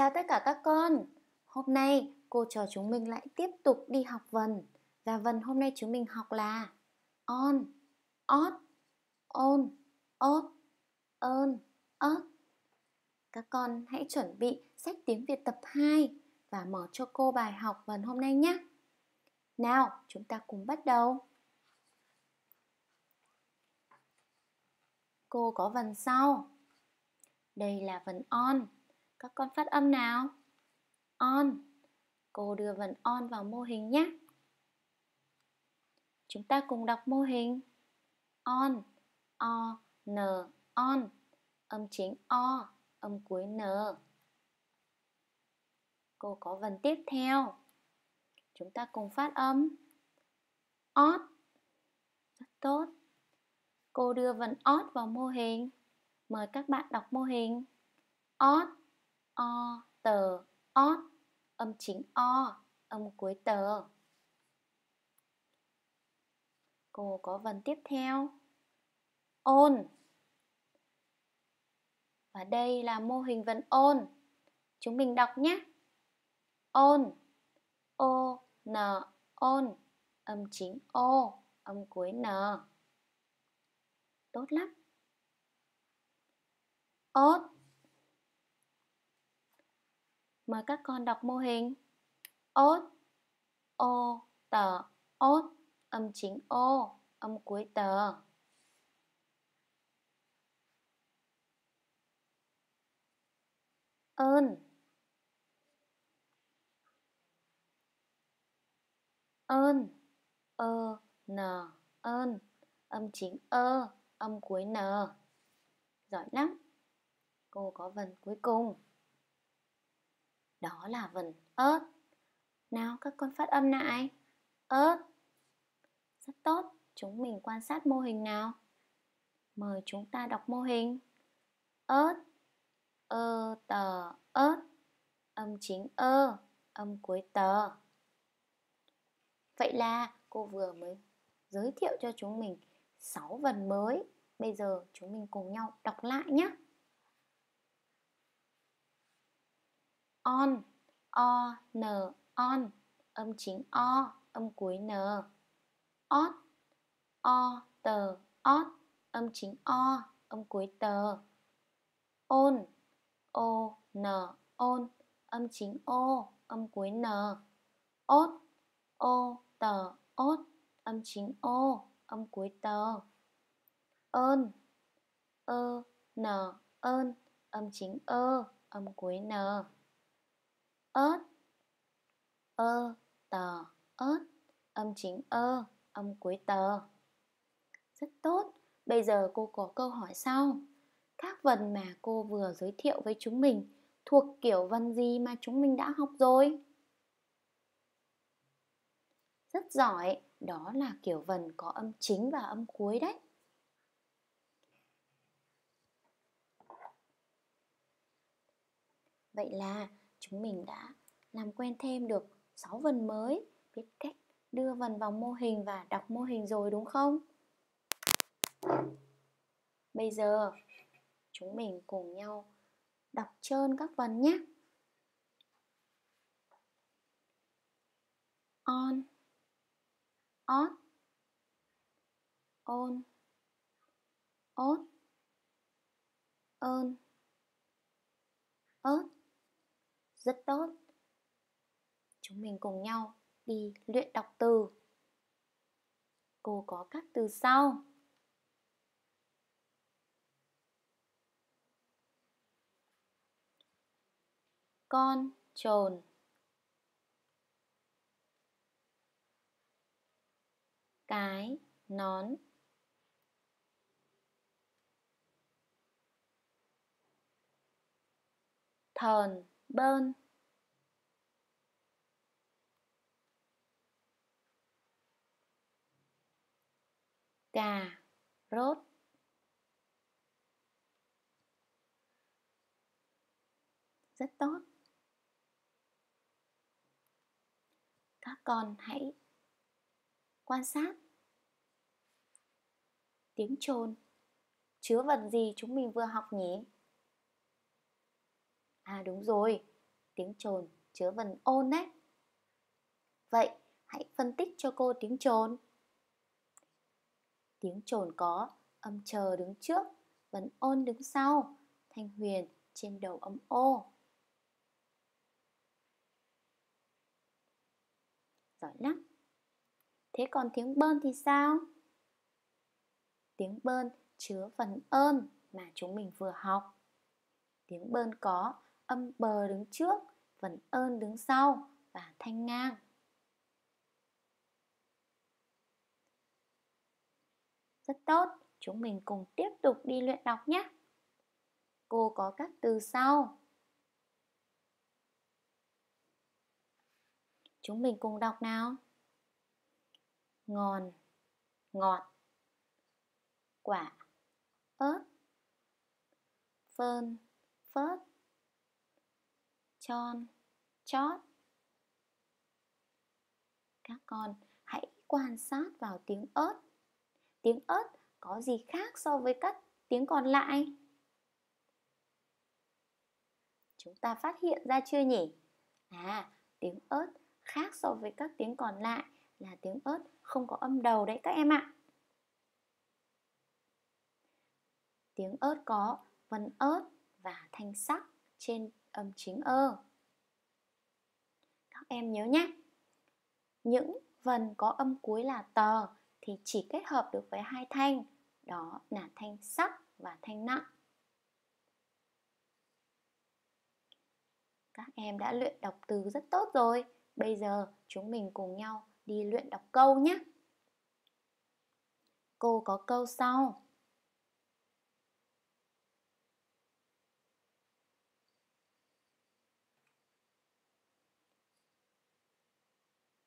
Chào tất cả các con. Hôm nay cô trò chúng mình lại tiếp tục đi học vần và vần hôm nay chúng mình học là on, ot, on, ot, ơn, ớt. Các con hãy chuẩn bị sách tiếng Việt tập 2 và mở cho cô bài học vần hôm nay nhé. Nào, chúng ta cùng bắt đầu. Cô có vần sau. Đây là vần on. Các con phát âm nào? On. Cô đưa vần on vào mô hình nhé. Chúng ta cùng đọc mô hình. On, o, n, on. Âm chính o, âm cuối n. Cô có vần tiếp theo. Chúng ta cùng phát âm. Ót. Rất tốt. Cô đưa vần ót vào mô hình. Mời các bạn đọc mô hình. Ót, o, tờ, ót. Âm chính o, âm cuối tờ. Cô có vần tiếp theo. Ôn. Và đây là mô hình vần ôn. Chúng mình đọc nhé. Ôn. O, n, ôn. Âm chính o, âm cuối n. Tốt lắm. Ốt. Mời các con đọc mô hình. Ốt. O, tờ, ốt. Âm chính o, âm cuối tờ. ơn ơn ơ n ơn âm chính ơ âm cuối n giỏi lắm cô có vần cuối cùng đó là vần ớt. Nào, các con phát âm lại. Ớt. Rất tốt. Chúng mình quan sát mô hình nào? Mời chúng ta đọc mô hình. Ớt. Ơ tờ ớt. Âm chính ơ. Âm cuối tờ. Vậy là cô vừa mới giới thiệu cho chúng mình 6 vần mới. Bây giờ chúng mình cùng nhau đọc lại nhé. On o n on. Âm chính o âm cuối n. Ot, o t, ot, âm chính o âm cuối t, on, o n on, âm chính o âm cuối n. Ot, o t, ot, âm chính o âm cuối t, ơn ơ n ơn. Âm chính ơ âm cuối n ớt, ơ, tờ, ớt, âm chính ơ, âm cuối tờ. Rất tốt, bây giờ cô có câu hỏi sau. Các vần mà cô vừa giới thiệu với chúng mình thuộc kiểu vần gì mà chúng mình đã học rồi? Rất giỏi, đó là kiểu vần có âm chính và âm cuối đấy. Vậy là chúng mình đã làm quen thêm được 6 vần mới. Biết cách đưa vần vào mô hình và đọc mô hình rồi đúng không? Bây giờ, chúng mình cùng nhau đọc trơn các vần nhé. On on on ốt ơn ớt rất tốt. Chúng mình cùng nhau đi luyện đọc từ. Cô có các từ sau. Con trồn. Cái nón. Thờn burn cà rốt. Rất tốt. Các con hãy quan sát tiếng trồn chứa vật gì chúng mình vừa học nhỉ? À đúng rồi tiếng trồn chứa vần ôn đấy. Vậy, hãy phân tích cho cô tiếng trồn. Tiếng trồn có âm chờ đứng trước, vần ôn đứng sau, thanh huyền trên đầu âm ô. Giỏi lắm. Thế còn tiếng bơn thì sao? Tiếng bơn chứa phần ơn mà chúng mình vừa học. Tiếng bơn có âm bờ đứng trước, phần ơn đứng sau và thanh ngang. Rất tốt, chúng mình cùng tiếp tục đi luyện đọc nhé. Cô có các từ sau. Chúng mình cùng đọc nào. Ngon, ngọt, quả, ớt, phơn, phớt, tròn, chót. Các con hãy quan sát vào tiếng ớt. Tiếng ớt có gì khác so với các tiếng còn lại? Chúng ta phát hiện ra chưa nhỉ? À, tiếng ớt khác so với các tiếng còn lại là tiếng ớt không có âm đầu đấy các em ạ. Tiếng ớt có vần ớt và thanh sắc trên âm chính ơ. Các em nhớ nhé. Những vần có âm cuối là tờ thì chỉ kết hợp được với hai thanh, đó là thanh sắc và thanh nặng. Các em đã luyện đọc từ rất tốt rồi. Bây giờ chúng mình cùng nhau đi luyện đọc câu nhé. Cô có câu sau.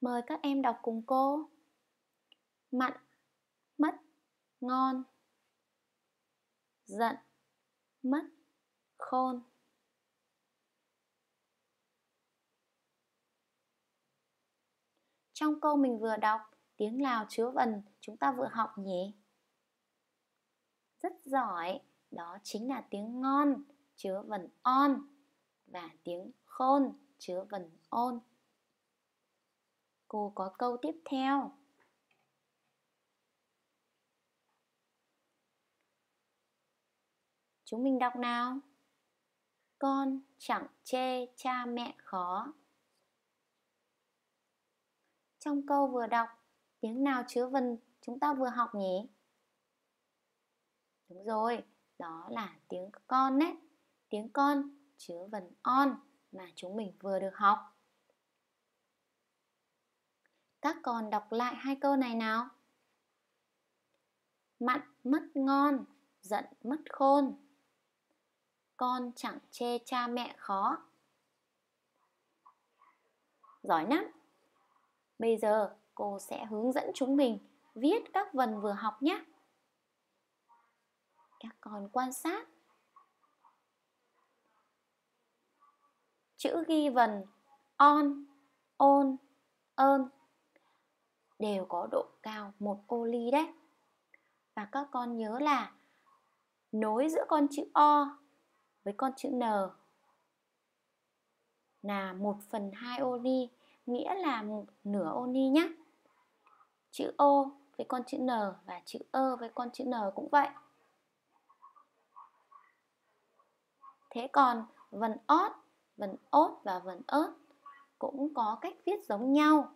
Mời các em đọc cùng cô. Mặn, mất, ngon. Giận, mất, khôn. Trong câu mình vừa đọc, tiếng Lào chứa vần chúng ta vừa học nhỉ? Rất giỏi, đó chính là tiếng ngon chứa vần on và tiếng khôn chứa vần ôn. Cô có câu tiếp theo. Chúng mình đọc nào. Con chẳng chê cha mẹ khó. Trong câu vừa đọc, tiếng nào chứa vần chúng ta vừa học nhỉ? Đúng rồi, đó là tiếng con đấy. Tiếng con chứa vần on mà chúng mình vừa được học. Các con đọc lại hai câu này nào. Mặn mất ngon, giận mất khôn. Con chẳng chê cha mẹ khó. Giỏi lắm. Bây giờ cô sẽ hướng dẫn chúng mình viết các vần vừa học nhé. Các con quan sát. Chữ ghi vần on, ôn, ơn đều có độ cao một ô ly đấy. Và các con nhớ là nối giữa con chữ O với con chữ N là 1 phần 2 ô ly nghĩa là một nửa ô ly nhé. Chữ O với con chữ N và chữ ơ với con chữ N cũng vậy. Thế còn vần ót, vần ốt và vần ớt cũng có cách viết giống nhau.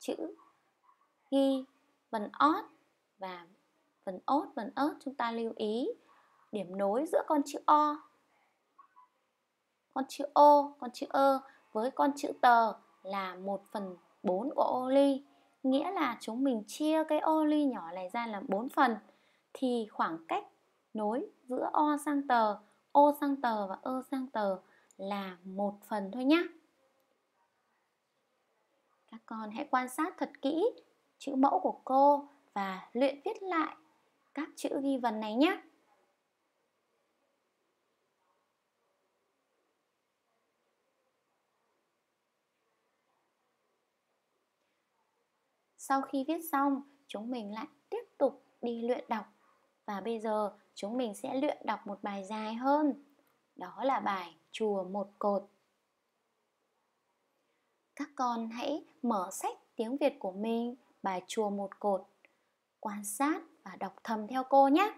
Chữ ghi vần ót và vần ốt, vần ớt chúng ta lưu ý điểm nối giữa con chữ O con chữ O, con chữ ơ với con chữ tờ là 1 phần 4 của ô ly. Nghĩa là chúng mình chia cái ô ly nhỏ này ra làm 4 phần thì khoảng cách nối giữa O sang tờ, O sang tờ và ơ sang tờ là một phần thôi nhé. Con hãy quan sát thật kỹ chữ mẫu của cô và luyện viết lại các chữ ghi vần này nhé. Sau khi viết xong, chúng mình lại tiếp tục đi luyện đọc Và bây giờ chúng mình sẽ luyện đọc một bài dài hơn. Đó là bài Chùa một cột. Các con hãy mở sách tiếng Việt của mình, bài Chùa một cột. Quan sát và đọc thầm theo cô nhé.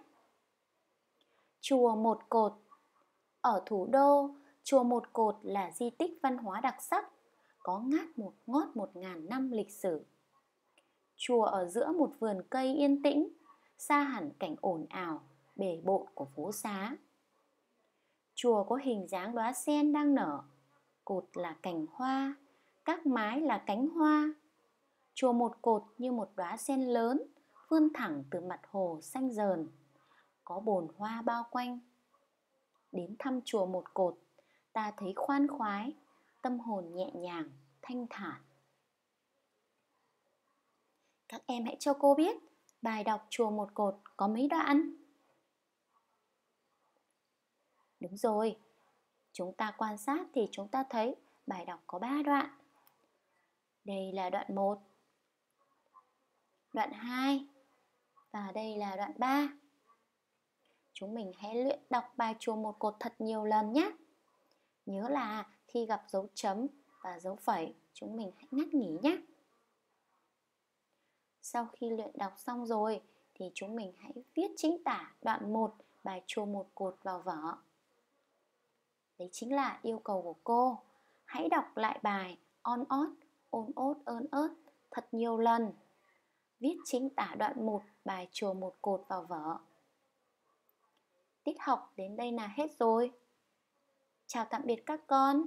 Chùa một cột Ở thủ đô, chùa một cột là di tích văn hóa đặc sắc, có ngát một ngót một ngàn năm lịch sử. Chùa ở giữa một vườn cây yên tĩnh, xa hẳn cảnh ồn ào, bể bộn của phố xá. Chùa có hình dáng đóa sen đang nở, cột là cành hoa, các mái là cánh hoa. Chùa một cột như một đóa sen lớn, vươn thẳng từ mặt hồ xanh dờn, có bồn hoa bao quanh. Đến thăm chùa một cột, ta thấy khoan khoái, tâm hồn nhẹ nhàng, thanh thản. Các em hãy cho cô biết bài đọc chùa một cột có mấy đoạn? Đúng rồi, chúng ta quan sát thì chúng ta thấy bài đọc có 3 đoạn. Đây là đoạn 1, đoạn 2 và đây là đoạn 3. Chúng mình hãy luyện đọc bài chùa một cột thật nhiều lần nhé. Nhớ là khi gặp dấu chấm và dấu phẩy, chúng mình hãy ngắt nghỉ nhé. Sau khi luyện đọc xong rồi thì chúng mình hãy viết chính tả đoạn 1 bài chùa một cột vào vở. Đấy chính là yêu cầu của cô. Hãy đọc lại bài on off ôn ốt, ơn ớt thật nhiều lần. Viết chính tả đoạn 1 bài chùa một cột vào vở. Tiết học đến đây là hết rồi. Chào tạm biệt các con.